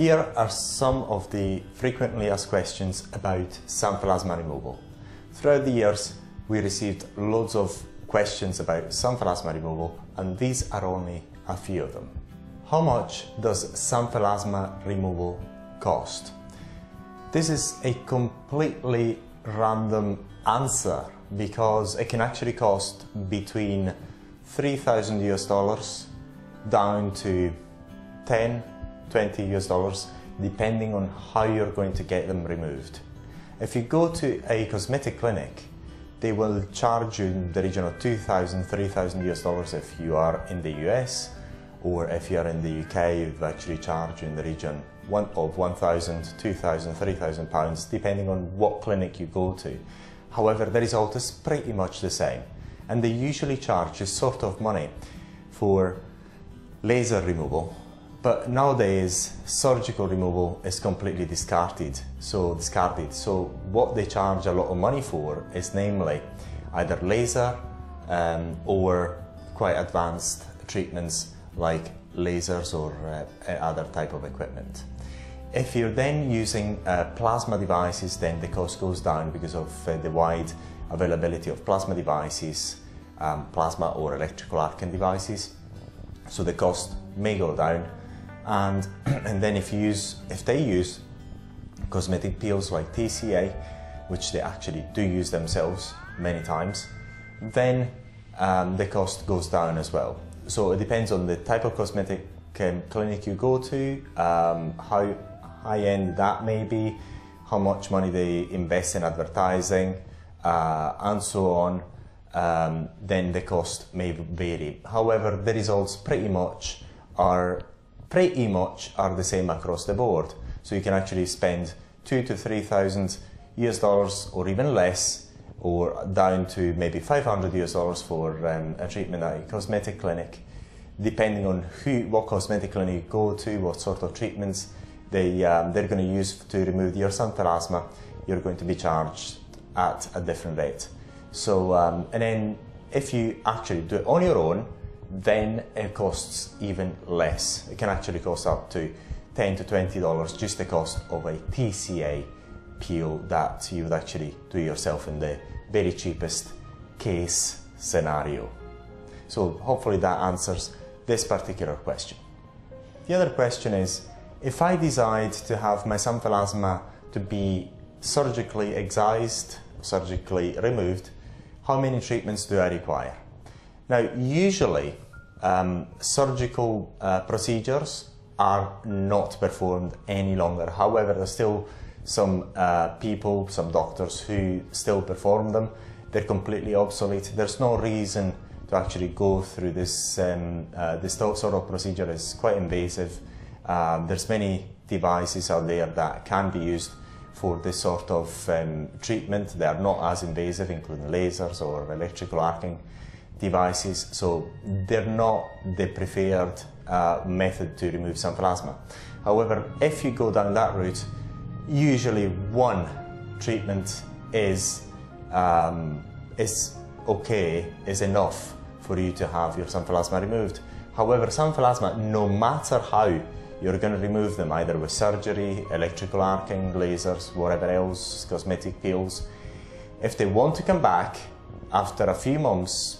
Here are some of the frequently asked questions about xanthelasma removal. Throughout the years, we received loads of questions about xanthelasma removal, and these are only a few of them. How much does xanthelasma removal cost? This is a completely random answer because it can actually cost between 3,000 US dollars down to 10 20 US dollars depending on how you're going to get them removed. If you go to a cosmetic clinic, they will charge you in the region of 2,000, 3,000 US dollars if you are in the US, or if you are in the UK, you'd actually charge you in the region of 1,000, 2,000, 3,000 pounds, depending on what clinic you go to. However, the result is pretty much the same, and they usually charge this sort of money for laser removal, but nowadays, surgical removal is completely discarded. So discarded. So what they charge a lot of money for is namely either laser um, or quite advanced treatments like lasers or uh, other type of equipment. If you're then using uh, plasma devices, then the cost goes down because of uh, the wide availability of plasma devices, um, plasma or electrical arcing devices. So the cost may go down and and then if you use if they use cosmetic peels like TCA, which they actually do use themselves many times, then um, the cost goes down as well. So it depends on the type of cosmetic um, clinic you go to, um, how high end that may be, how much money they invest in advertising, uh, and so on. Um, then the cost may vary. However, the results pretty much are pretty much are the same across the board. So you can actually spend two to three thousand US dollars or even less or down to maybe 500 US dollars for um, a treatment at a cosmetic clinic, depending on who, what cosmetic clinic you go to, what sort of treatments they, um, they're going to use to remove your xanthelasma, you're going to be charged at a different rate. So, um, and then if you actually do it on your own, then it costs even less. It can actually cost up to 10 to 20 dollars just the cost of a TCA peel that you would actually do yourself in the very cheapest case scenario. So hopefully that answers this particular question. The other question is, if I decide to have my xanthelasma to be surgically excised, surgically removed, how many treatments do I require? Now, usually, um, surgical uh, procedures are not performed any longer. However, there's still some uh, people, some doctors who still perform them. They're completely obsolete. There's no reason to actually go through this. Um, uh, this sort of procedure is quite invasive. Um, there's many devices out there that can be used for this sort of um, treatment. They are not as invasive, including lasers or electrical arcing devices, so they're not the preferred uh, method to remove xanthelasma. However, if you go down that route, usually one treatment is um, is okay, is enough for you to have your xanthelasma removed. However, xanthelasma, no matter how you're going to remove them, either with surgery, electrical arcing, lasers, whatever else, cosmetic peels, if they want to come back after a few months,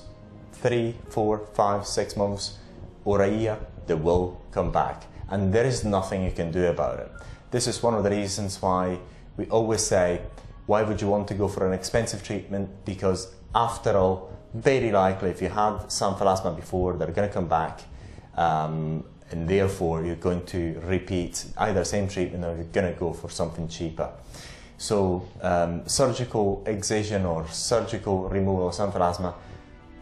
three, four, five, six months, or a year, they will come back. And there is nothing you can do about it. This is one of the reasons why we always say, why would you want to go for an expensive treatment? Because after all, very likely if you had xanthelasma before, they're going to come back. Um, and therefore you're going to repeat either same treatment or you're going to go for something cheaper. So um, surgical excision or surgical removal of xanthelasma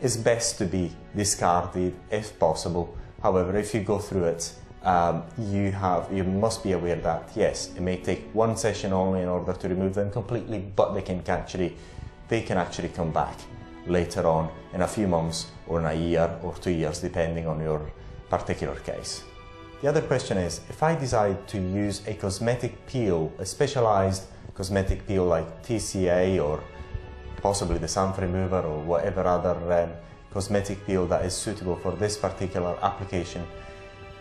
is best to be discarded if possible. However, if you go through it, um, you have you must be aware that yes, it may take one session only in order to remove them completely, but they can actually they can actually come back later on in a few months or in a year or two years, depending on your particular case. The other question is, if I decide to use a cosmetic peel, a specialized cosmetic peel like TCA or possibly the XanthRemover or whatever other um, cosmetic peel that is suitable for this particular application.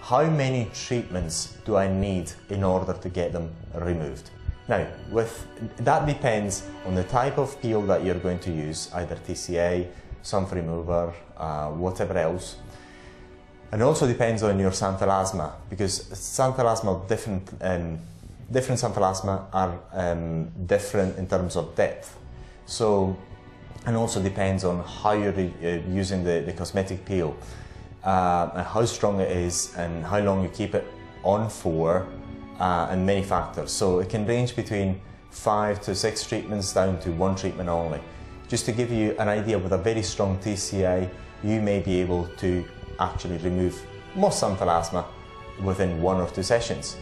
how many treatments do I need in order to get them removed? Now, with that depends on the type of peel that you're going to use, either TCA, XanthRemover, uh, whatever else. And also depends on your xanthelasma, because xanthelasma, different, um, different xanthelasma are um, different in terms of depth. So, and also depends on how you're uh, using the, the cosmetic peel, uh, and how strong it is, and how long you keep it on for, uh, and many factors. So it can range between five to six treatments down to one treatment only. Just to give you an idea, with a very strong TCA, you may be able to actually remove most xanthelasma within one or two sessions.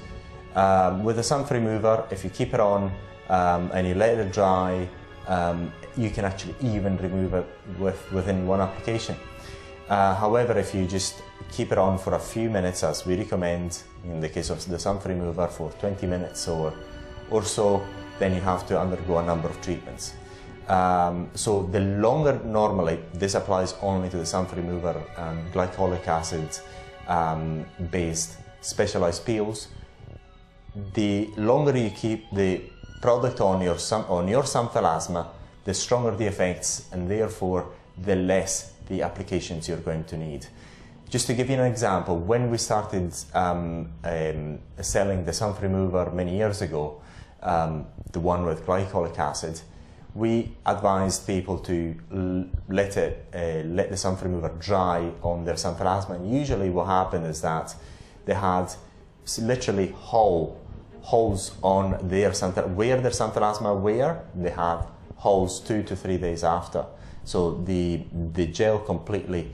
Um, with a XanthRemover, if you keep it on um, and you let it dry, um, you can actually even remove it with, within one application. Uh, however, if you just keep it on for a few minutes, as we recommend in the case of the XanthRemover for 20 minutes or, or so, then you have to undergo a number of treatments. Um, so the longer normally, this applies only to the XanthRemover and glycolic acid um, based specialized peels. The longer you keep the product on your, on your xanthelasma, the stronger the effects and therefore the less the applications you're going to need. Just to give you an example, when we started um, um, selling the XanthRemover many years ago, um, the one with glycolic acid, we advised people to let it, uh, let the XanthRemover dry on their xanthelasma. And usually what happened is that they had literally hole, holes on their xanthelasma, where their xanthelasma were, they have holes two to three days after. So the, the gel completely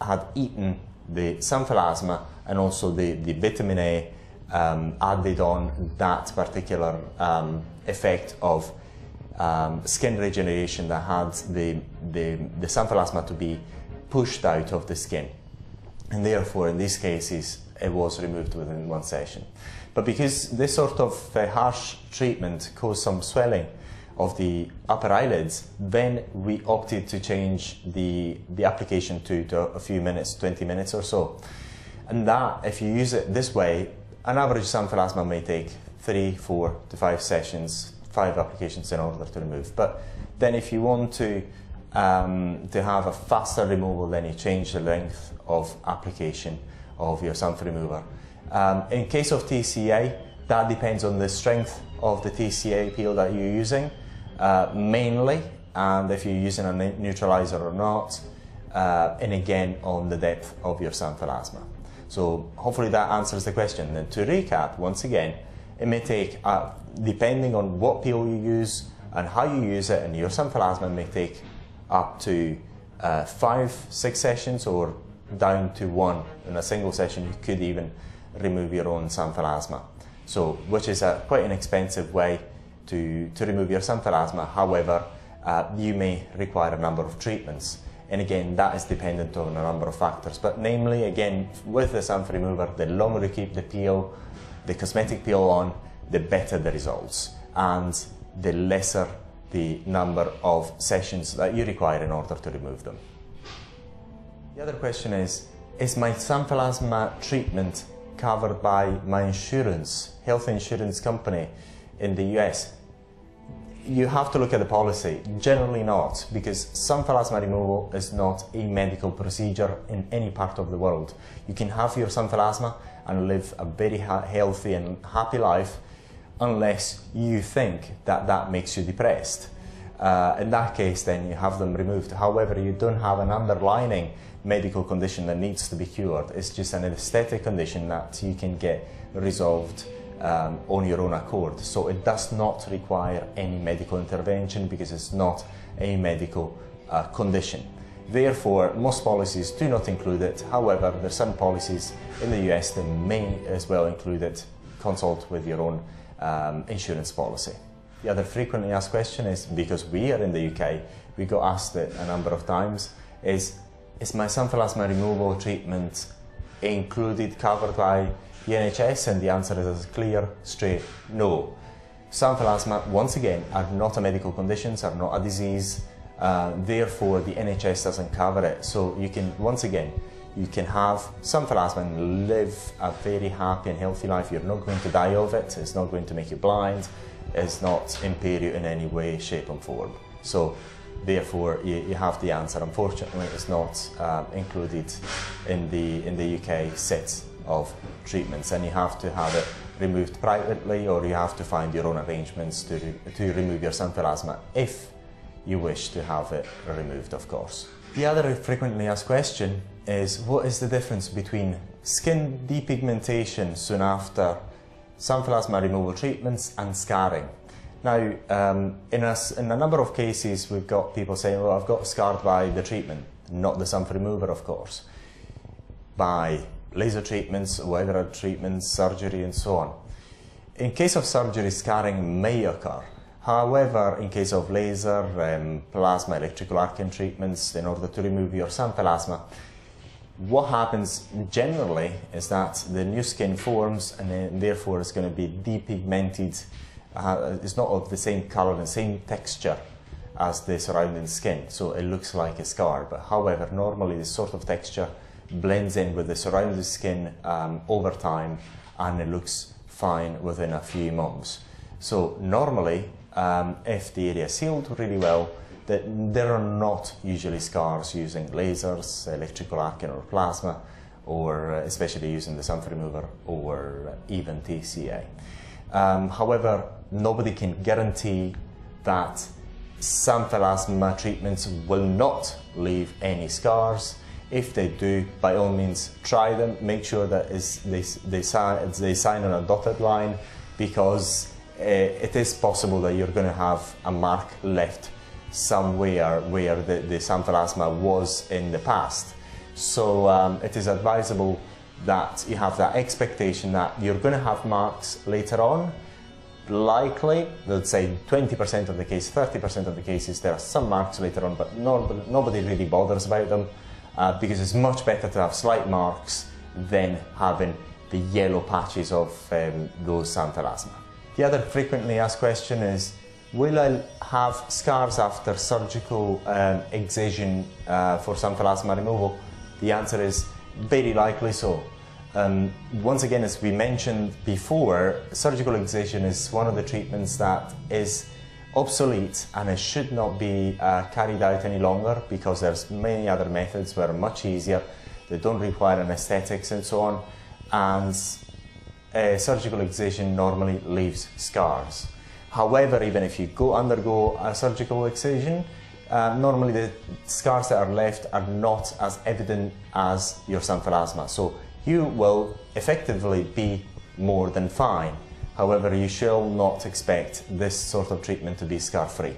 had eaten the xanthelasma and also the, the vitamin A um, added on that particular um, effect of um, skin regeneration that had the, the, the xanthelasma to be pushed out of the skin. And therefore, in these cases, it was removed within one session. But because this sort of uh, harsh treatment caused some swelling, of the upper eyelids, then we opted to change the, the application to, to a few minutes, 20 minutes or so. And that, if you use it this way, an average xanthelasma may take three, four to five sessions, five applications in order to remove. But then if you want to, um, to have a faster removal, then you change the length of application of your XanthRemover. Um, in case of TCA, that depends on the strength of the TCA peel that you're using uh, mainly, and if you're using a neutralizer or not, uh, and again on the depth of your xanthelasma. So hopefully that answers the question. To recap, once again, it may take, uh, depending on what peel you use and how you use it, and your xanthelasma may take up to uh, five, six sessions or down to one. In a single session, you could even remove your own xanthelasma. So, which is a, quite an expensive way to, to remove your xanthelasma. However, uh, you may require a number of treatments. And again, that is dependent on a number of factors. But namely, again, with the XanthRemover, the longer you keep the peel, the cosmetic peel on, the better the results. And the lesser the number of sessions that you require in order to remove them. The other question is, is my xanthelasma treatment covered by my insurance, health insurance company in the US? you have to look at the policy. Generally not, because xanthelasma removal is not a medical procedure in any part of the world. You can have your xanthelasma and live a very healthy and happy life unless you think that that makes you depressed. Uh, in that case, then you have them removed. However, you don't have an underlying medical condition that needs to be cured. It's just an aesthetic condition that you can get resolved um, on your own accord. So it does not require any medical intervention because it's not a medical uh, condition. Therefore, most policies do not include it. However, there are some policies in the US that may as well include it. Consult with your own um, insurance policy. The other frequently asked question is, because we are in the UK, we got asked it a number of times, is, is my xanthelasma removal treatment included, covered by the NHS? And the answer is clear, straight, no. Xanthelasma, once again, are not a medical conditions, are not a disease, uh, therefore the NHS doesn't cover it. So you can, once again, you can have xanthelasma and live a very happy and healthy life. You're not going to die of it. It's not going to make you blind. It's not impair you in any way, shape and form. So therefore you, you have the answer. Unfortunately, it's not um, included in the, in the UK set of treatments and you have to have it removed privately or you have to find your own arrangements to, to remove your xanthelasma if you wish to have it removed, of course. The other frequently asked question is what is the difference between skin depigmentation soon after xanthelasma removal treatments and scarring? Now, um, in, a, in a number of cases, we've got people saying, well, I've got scarred by the treatment, not the XanthRemover, of course, by laser treatments, weather treatments, surgery, and so on. In case of surgery, scarring may occur, However, in case of laser, um, plasma, electrical arcing treatments, in order to remove your xanthelasma, what happens generally is that the new skin forms and then therefore it's going to be depigmented. Uh, it's not of the same color and same texture as the surrounding skin, so it looks like a scar. But however, normally this sort of texture blends in with the surrounding skin um, over time and it looks fine within a few months. So normally um, if the area is sealed really well, that there are not usually scars using lasers, electrical arcing or plasma, or uh, especially using the XanthRemover or even TCA. Um, however, nobody can guarantee that xanthelasma treatments will not leave any scars. If they do, by all means, try them. Make sure that they, they, sign, they sign on a dotted line because uh, it is possible that you're going to have a mark left somewhere where the, the xanthelasma was in the past. So um, it is advisable that you have that expectation that you're going to have marks later on. Likely, let's say 20% of the case, 30% of the cases, there are some marks later on, but nobody, nobody really bothers about them uh, because it's much better to have slight marks than having the yellow patches of um, those xanthelasma. The other frequently asked question is, will I have scars after surgical um, excision uh, for xanthelasma removal? The answer is very likely so. Um, once again, as we mentioned before, surgical excision is one of the treatments that is obsolete and it should not be uh, carried out any longer because there's many other methods that are much easier, they don't require anesthetics and so on. And uh, surgical excision normally leaves scars. However, even if you go undergo a surgical excision, uh, normally the scars that are left are not as evident as your xanthelasma. So you will effectively be more than fine. However, you shall not expect this sort of treatment to be scar-free.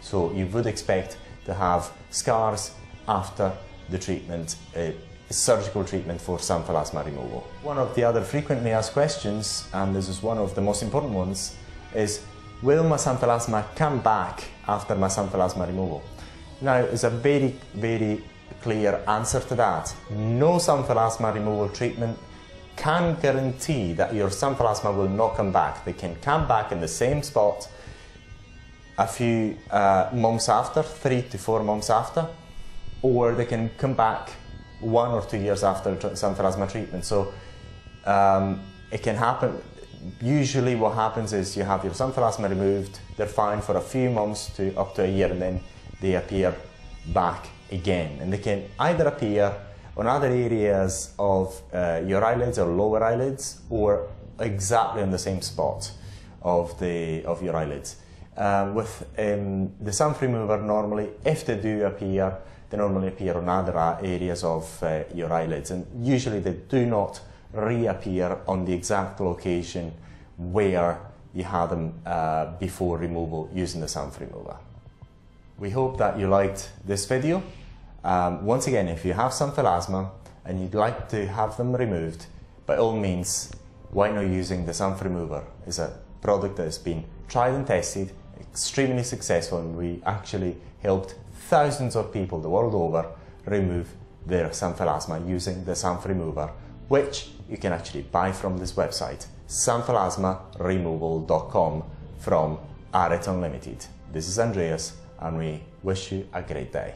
So you would expect to have scars after the treatment uh, surgical treatment for xanthelasma removal. One of the other frequently asked questions, and this is one of the most important ones, is will my xanthelasma come back after my xanthelasma removal? Now, it's a very, very clear answer to that. No xanthelasma removal treatment can guarantee that your xanthelasma will not come back. They can come back in the same spot a few uh, months after, three to four months after, or they can come back one or two years after xanthelasma treatment. So um, it can happen. Usually, what happens is you have your xanthelasma removed, they're fine for a few months to up to a year, and then they appear back again. And they can either appear on other areas of uh, your eyelids or lower eyelids, or exactly on the same spot of the of your eyelids. Um, with um, the XanthRemover, normally, if they do appear, they normally appear on other areas of uh, your eyelids and usually they do not reappear on the exact location where you had them uh, before removal using the XanthRemover. We hope that you liked this video. Um, once again, if you have some xanthelasma and you'd like to have them removed, by all means, why not using the XanthRemover? It's a product that has been tried and tested, extremely successful, and we actually helped thousands of people the world over remove their xanthelasma using the XanthRemover, which you can actually buy from this website, xanthelasmaremoval.com from Areton Limited. This is Andreas, and we wish you a great day.